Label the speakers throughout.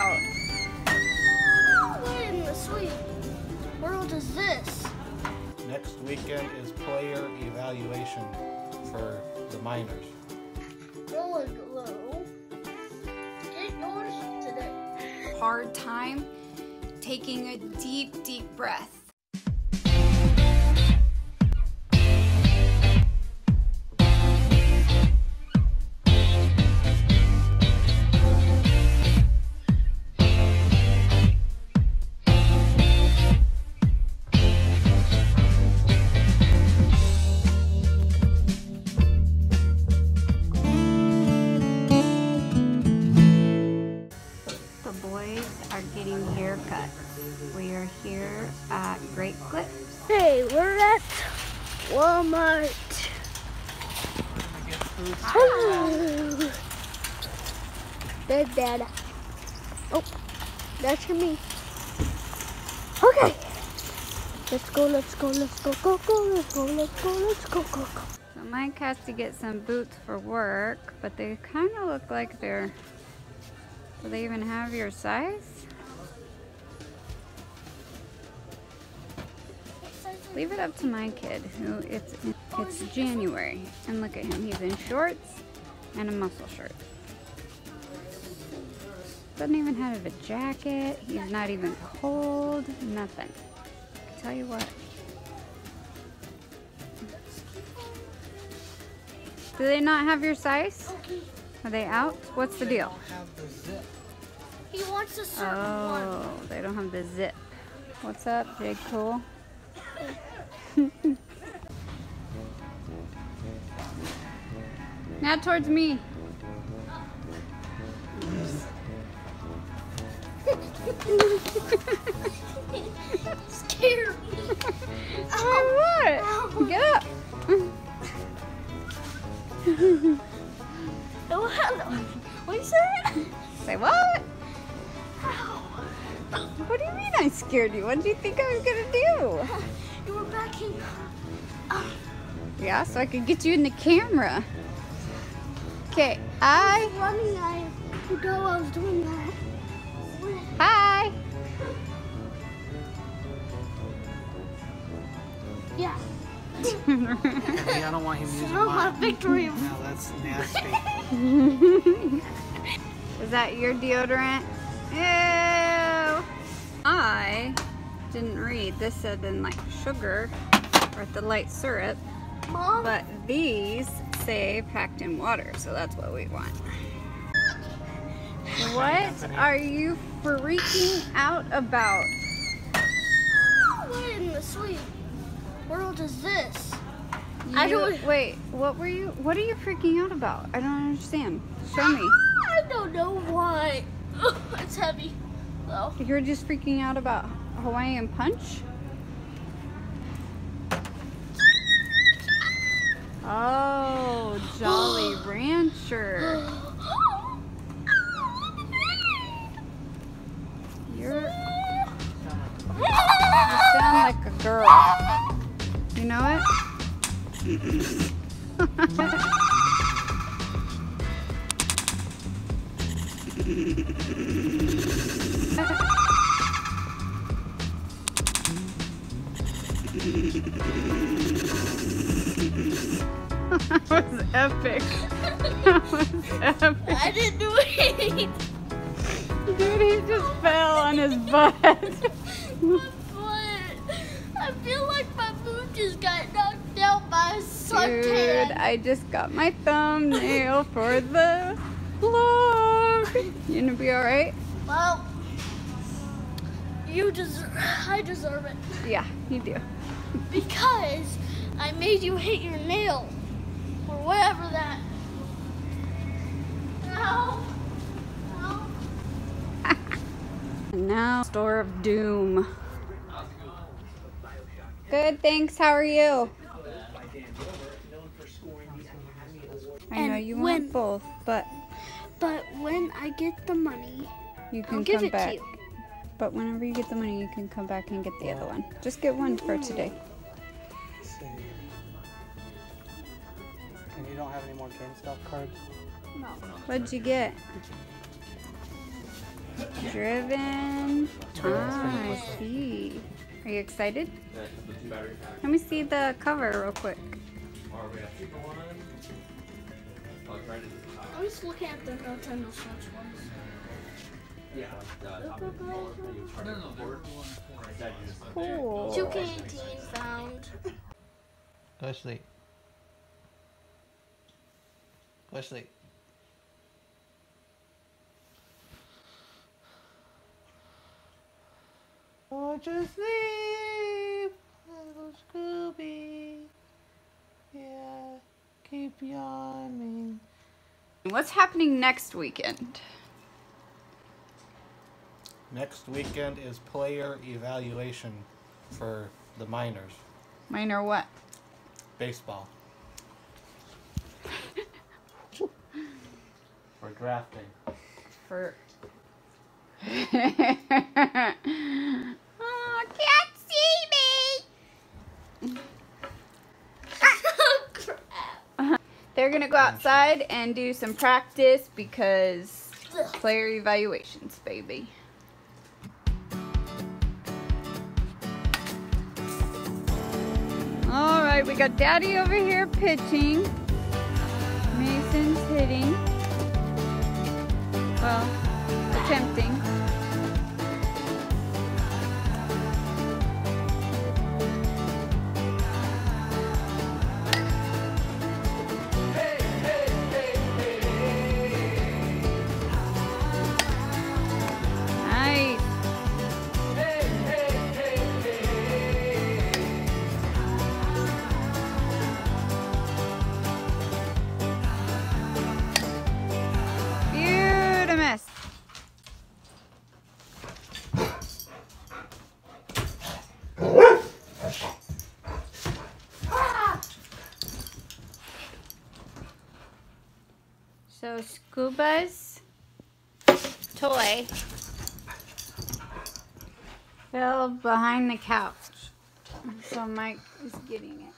Speaker 1: What in the sweet world is this?
Speaker 2: Next weekend is player evaluation for the minors.
Speaker 1: Roller glue. Get yours today.
Speaker 3: hard time taking a deep, deep breath. At Great Clips.
Speaker 1: Hey, we're at Walmart. Hello. There's Dad. Oh, that's for me. Okay. Let's go, let's go, let's go, go, go, let's go, let's go, let's go, go, go.
Speaker 3: So Mike has to get some boots for work, but they kind of look like they're. Do they even have your size? Leave it up to my kid, who it's it's January, and look at him. He's in shorts and a muscle shirt. Doesn't even have a jacket. He's not even cold. Nothing. Tell you what. Do they not have your size? Are they out? What's the deal?
Speaker 1: He wants a certain oh, one.
Speaker 3: Oh, they don't have the zip. What's up, Jake Cool? now towards me.
Speaker 1: Scare me.
Speaker 3: Oh, what? Get up.
Speaker 1: Oh. What you say?
Speaker 3: Say what? What do you mean I scared you? What did you think I was gonna do?
Speaker 1: You were backing.
Speaker 3: Yeah, so I could get you in the camera. Okay, I.
Speaker 1: Running, I forgot I was doing that.
Speaker 3: Hi.
Speaker 1: Yeah.
Speaker 2: Hey, I don't want him using
Speaker 1: Oh, my
Speaker 2: mine.
Speaker 1: victory.
Speaker 2: No, that's nasty.
Speaker 3: Is that your deodorant? Ew. I didn't read. This said in like sugar or the light syrup,
Speaker 1: Mom,
Speaker 3: but these say packed in water, so that's what we want. What are you freaking out about?
Speaker 1: what in the sweet world is this? I don't-
Speaker 3: wait, what were you what are you freaking out about? I don't understand. Show me.
Speaker 1: I don't know why. It's heavy. though.
Speaker 3: You're just freaking out about Hawaiian punch? Oh, Jolly Rancher. You're you sound like a girl. You know it? that was epic. That was epic.
Speaker 1: I didn't do anything.
Speaker 3: Dude, he just fell on his butt.
Speaker 1: My foot. I feel like my boot just got knocked down by a
Speaker 3: Dude. I just got my thumbnail for the vlog. You gonna be alright?
Speaker 1: Well, you deserve. I deserve it
Speaker 3: Yeah, you do.
Speaker 1: because I made you hit your nail or whatever that. Ow.
Speaker 3: And now, Store of Doom. Good, thanks. How are you? I know you
Speaker 1: when-
Speaker 3: want both, but
Speaker 1: But when I get the money,
Speaker 3: you can
Speaker 1: I'll give
Speaker 3: come
Speaker 1: it
Speaker 3: back.
Speaker 1: to you.
Speaker 3: But whenever you get the money, you can come back and get the other one. Just get one for today.
Speaker 2: see. And you don't have any more GameStop cards?
Speaker 3: What'd you get? Driven. Ah, I see. Are you excited? Let me see the cover real quick.
Speaker 1: I'm just looking at the Nintendo Switch ones.
Speaker 3: Cool.
Speaker 1: 2K18 found.
Speaker 2: Go to sleep. Go to sleep. Go to sleep, little Scooby. Yeah, keep yawning.
Speaker 3: What's happening next weekend?
Speaker 2: Next weekend is player evaluation for the minors.
Speaker 3: Minor what?
Speaker 2: Baseball. For drafting.
Speaker 3: For. oh, can't see me! They're gonna go outside and do some practice because player evaluations, baby. All right, we got Daddy over here pitching. Mason's hitting. Well, attempting. Scooba's toy fell behind the couch. So Mike is getting it.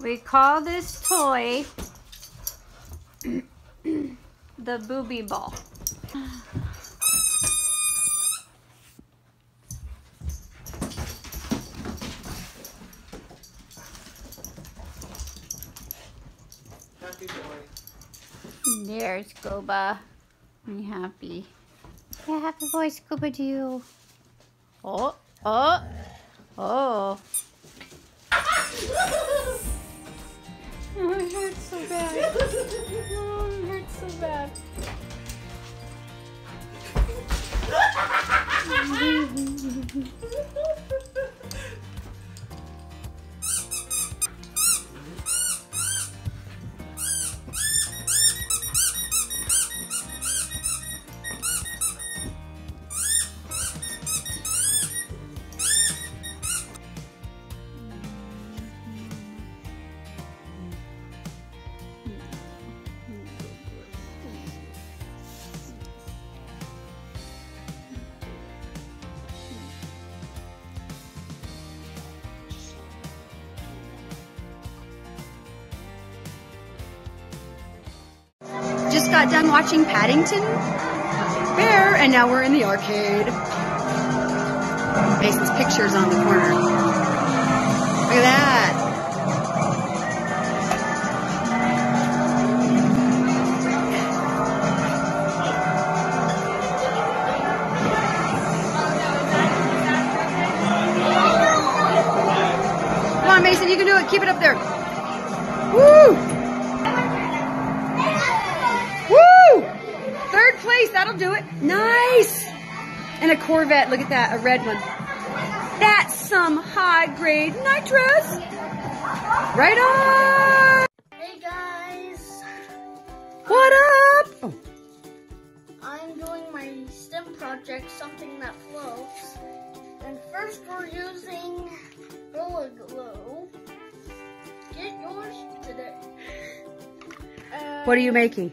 Speaker 3: We call this toy the booby ball.
Speaker 2: Happy boy.
Speaker 3: There's Scooba. Be happy. Yeah, happy boy, Scooba Doo. Oh, oh, oh. Oh, it hurts so bad. Oh, it hurts so bad.
Speaker 4: Got done watching Paddington Bear, and now we're in the arcade. Mason's pictures on the corner. Look at that. Come on, Mason, you can do it. Keep it up there. Woo! Woo! Third place, that'll do it. Nice! And a Corvette, look at that, a red one. That's some high grade nitrous. Right on!
Speaker 1: Hey guys,
Speaker 4: What up? Oh,
Speaker 1: I'm doing my STEM project, something that floats. And first we're using Gorilla Glue. Get yours today. Uh,
Speaker 4: what are you making?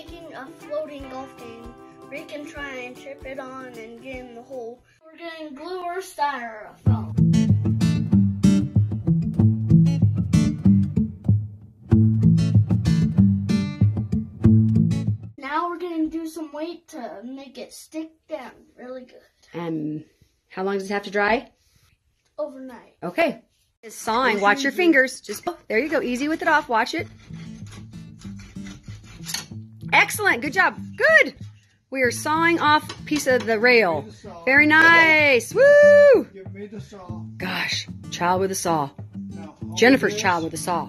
Speaker 1: Making a floating golf game where you can try and chip it on and get in the hole. We're getting glue or styrofoam. Now we're gonna do some weight to make it stick down really good
Speaker 4: And how long does it have to dry?
Speaker 1: overnight.
Speaker 4: Okay. It's sawing. Watch your fingers. Just oh, there you go. Easy with it off. Watch it. Excellent. Good job. Good. We are sawing off a piece of the rail. Very nice. Woo!
Speaker 5: Give me the saw.
Speaker 4: Gosh, child with a saw.
Speaker 5: Now,
Speaker 4: Jennifer's child with a saw.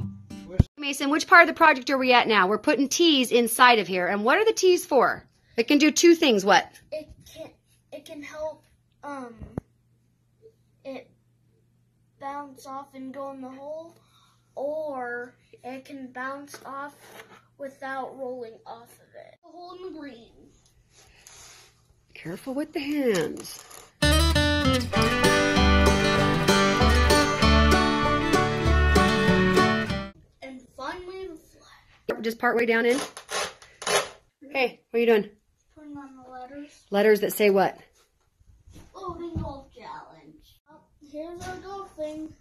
Speaker 4: Mason, which part of the project are we at now? We're putting T's inside of here. And what are the T's for? It can do two things. What?
Speaker 1: It can it can help um it bounce off and go in the hole, or it can bounce off without rolling off of it. The hole in the green.
Speaker 4: Careful with the hands.
Speaker 1: And finally the flag.
Speaker 4: Just part way down in. Hey, what are you doing?
Speaker 1: Putting on the letters.
Speaker 4: Letters that say what?
Speaker 1: Floating golf challenge. Oh, here's our golf thing.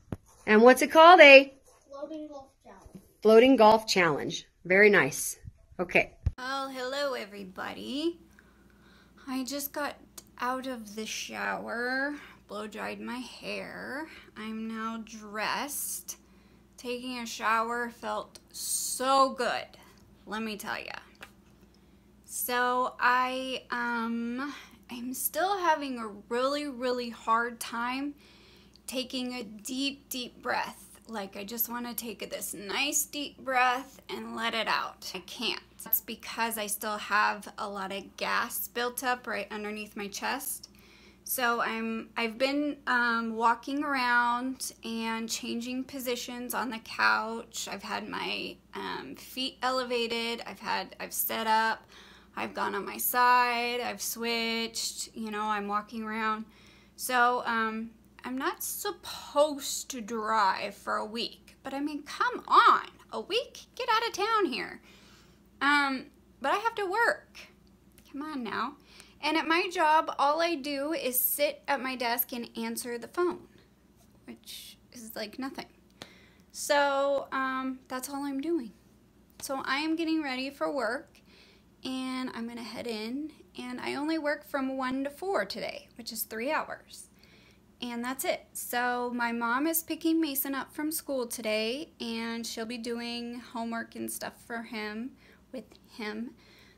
Speaker 4: And what's it called? Eh? A
Speaker 1: Floating golf challenge.
Speaker 4: floating golf challenge. Very nice. Okay.
Speaker 3: Well, hello everybody. I just got out of the shower, blow dried my hair. I'm now dressed. Taking a shower felt so good. Let me tell you. So I um I'm still having a really really hard time taking a deep deep breath. Like I just want to take this nice deep breath and let it out. I can't. That's because I still have a lot of gas built up right underneath my chest. So I'm I've been um, walking around and changing positions on the couch. I've had my um, feet elevated. I've had I've set up. I've gone on my side. I've switched. You know I'm walking around. So um, I'm not supposed to drive for a week. But I mean, come on, a week? Get out of town here. Um, but I have to work. Come on now. And at my job, all I do is sit at my desk and answer the phone, which is like nothing. So um, that's all I'm doing. So I am getting ready for work and I'm going to head in. And I only work from 1 to 4 today, which is three hours. And that's it. So my mom is picking Mason up from school today and she'll be doing homework and stuff for him with him.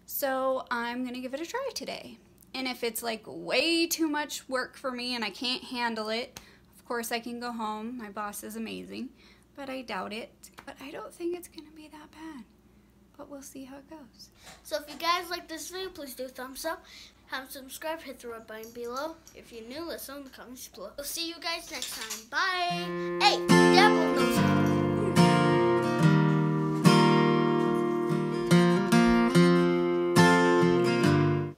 Speaker 3: So I'm to give it a try today. And if it's like way too much work for me and I can't handle it, of course I can go home. My boss is amazing, but I doubt it. But I don't think it's to be that bad. But we'll see how it goes.
Speaker 1: So if you guys like this video, please do a thumbs up. Have subscribe, hit the red button below. If you're new, let's know in the comments below. We'll see you guys next time. Bye. Hey, Devil knows